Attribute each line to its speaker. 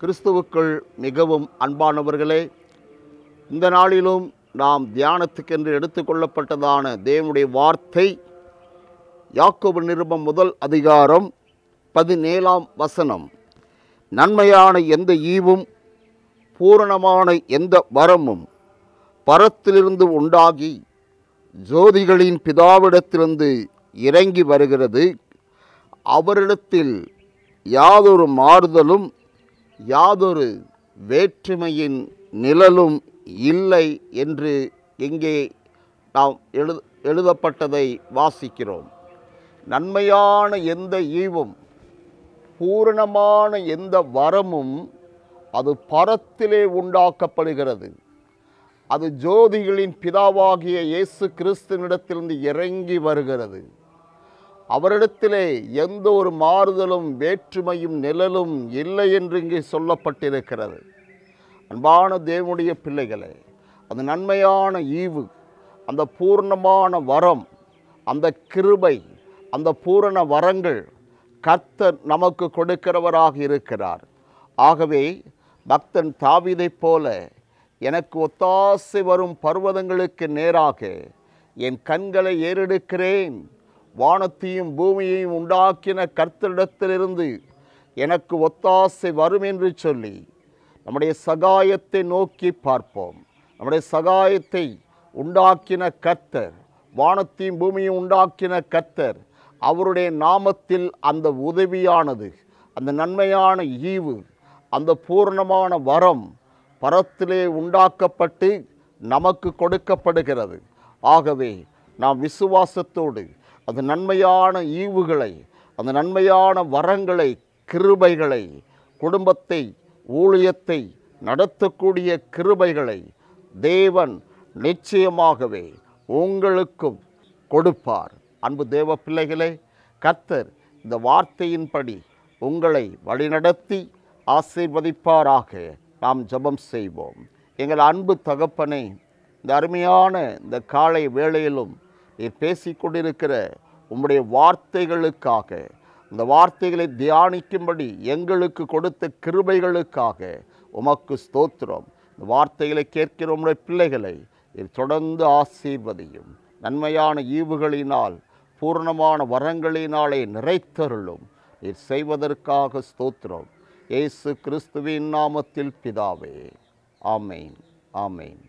Speaker 1: கிறிஸ்துவுக்குள் மிகவும் அன்பானவர்களே இந்த நாளிலும் நாம் தியானத்துக்கென்று எடுத்துக்கொள்ளப்பட்டதான தேவனுடைய வார்த்தை யாக்கோபு நிருபம் முதல் அதிகாரம் பதினேழாம் வசனம். நன்மையான எந்த ஈவும் பூரணமான எந்த வரமும் பரத்திலிருந்து உண்டாகி ஜோதிகளின் பிதாவிடத்திலிருந்து இறங்கி வருகிறது. அவரிடத்தில் யாதொரு மாறுதலும் யாதொரு வேற்றுமையின் நிழலும் இல்லை என்று இங்கே நாம் எழு எழுதப்பட்டதை வாசிக்கிறோம். நன்மையான எந்த ஈவும் பூரணமான எந்த வரமும் அது பரத்திலே உண்டாக்கப்படுகிறது. அது ஜோதிகளின் பிதாவாகிய இயேசு கிறிஸ்துவனிடத்திலிருந்து இறங்கி வருகிறது. அவரிடத்திலே எந்த ஒரு மாறுதலும் வேற்றுமையும் நிழலும் இல்லை என்று இங்கே சொல்லப்பட்டிருக்கிறது. அன்பான தேவனுடைய பிள்ளைகளே அந்த நன்மையான ஈவு அந்த பூர்ணமான வரம் அந்த கிருபை அந்த பூரண வரங்கள் கர்த்தர் நமக்கு கொடுக்கிறவராக இருக்கிறார். ஆகவே பக்தன் தாவிதைப் போல எனக்கு ஒத்தாசை வரும் பர்வதங்களுக்கு நேராக என் கண்களை ஏறெடுக்கிறேன். வானத்தையும் பூமியையும் உண்டாக்கின கர்த்தரிடத்திலிருந்து எனக்கு ஒத்தாசை வரும் என்று சொல்லி நம்முடைய சகாயத்தை நோக்கி பார்ப்போம். நம்முடைய சகாயத்தை உண்டாக்கின கர்த்தர் வானத்தையும் பூமியும் உண்டாக்கின கர்த்தர் அவருடைய நாமத்தில் அந்த உதவியானது அந்த நன்மையான ஈவு அந்த பூர்ணமான வரம் பரத்திலே உண்டாக்கப்பட்டு நமக்கு கொடுக்கப்படுகிறது. ஆகவே நாம் விசுவாசத்தோடு அந்த நன்மையான ஈவுகளை அந்த நன்மையான வரங்களை கிருபைகளை குடும்பத்தை ஊழியத்தை நடத்தக்கூடிய கிருபைகளை தேவன் நிச்சயமாகவே உங்களுக்கும் கொடுப்பார். அன்பு தேவ பிள்ளைகளே கத்தர் இந்த வார்த்தையின்படி உங்களை வழிநடத்தி ஆசீர்வதிப்பாராக நாம் ஜெபம் செய்வோம். எங்கள் அன்பு தகப்பனை இந்த அருமையான இந்த காலை வேளையிலும் நீர் பேசிக்கொண்டிருக்கிற உம்முடைய வார்த்தைகளுக்காக இந்த வார்த்தைகளை தியானிக்கும்படி எங்களுக்கு கொடுத்த கிருபைகளுக்காக உமக்கு ஸ்தோத்திரம். இந்த வார்த்தைகளை கேட்கிற உம்முடைய பிள்ளைகளை இது தொடர்ந்து ஆசீர்வதியும். நன்மையான ஈவுகளினால் பூர்ணமான வரங்களினாலே நிறைத்தருளும். நீர் செய்வதற்காக ஸ்தோத்திரம். இயேசு கிறிஸ்துவின் நாமத்தில் பிதாவே. ஆமேன். ஆமேன்.